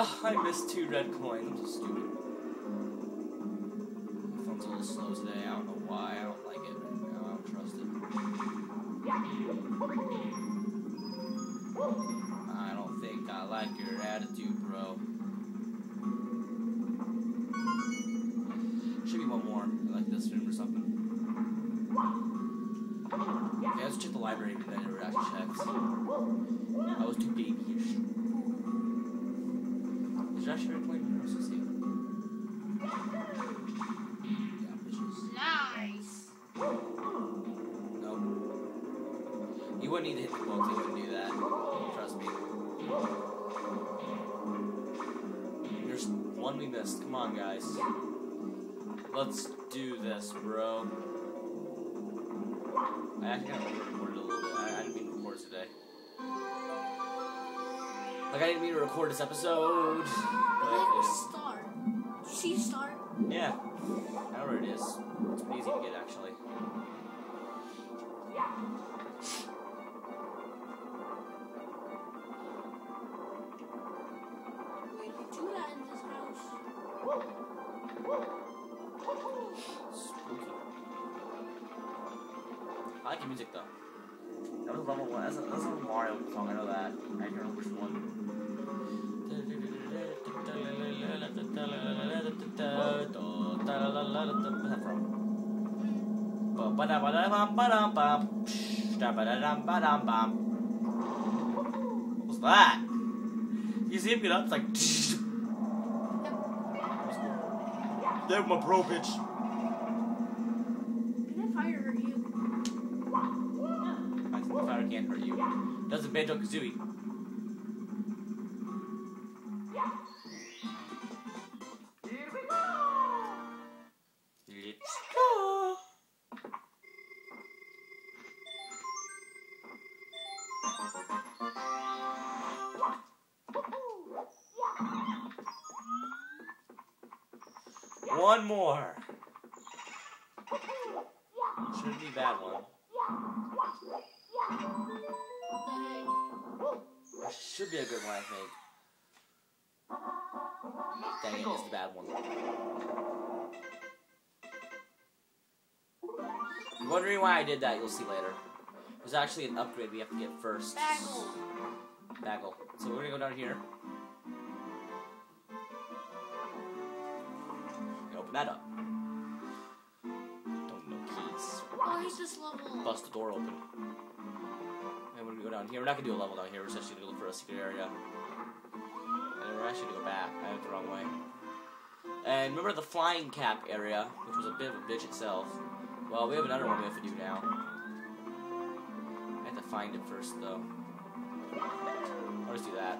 Oh, I missed two red coins. I'm so stupid. My phone's a little slow today. I don't know why. I don't like it. I don't trust it. I don't think I like your attitude, bro. Should be one more, like this room or something. Okay, let's check the library because I never actually checked. I was too babyish. Actually just see. Yeah, bitches. Nice. Nope. You wouldn't need to hit the you wouldn't do that. Trust me. There's one we missed. Come on, guys. Let's do this, bro. I actually got over recorded a little bit. I, I didn't mean to record today. Like, I didn't mean to record this episode. But, I like yeah. star. See star? Yeah. I know where it is. It's pretty easy to get, actually. Wait, you do that in this house. Spooky. I like the music though. That was level one. That's a, that's a Mario song. I know that. I can't remember which one. Where's that from? Ba-ba-da-ba-da-bum-ba-dum-bum. Psh-da-ba-da-dum-ba-dum-bum. What's that? You see him get up? It's like. They're my pro pitch. You. Doesn't Banjo Kazooie. Let's go. One more. Shouldn't be a bad one. What the heck? That should be a good one, I think. Dang it, it's the bad one. You're wondering why I did that, you'll see later. There's actually an upgrade we have to get first. Bagel. Bagel. So we're gonna go down here. Open that up. Don't know keys. Oh, this level. Bust the door open. Gonna go down here. We're not gonna do a level down here. We're just gonna look for a secret area. And we're actually gonna go back. I went the wrong way. And remember the flying cap area, which was a bit of a bitch itself. Well, we have another one we have to do now. I have to find it first, though. I'll just do that.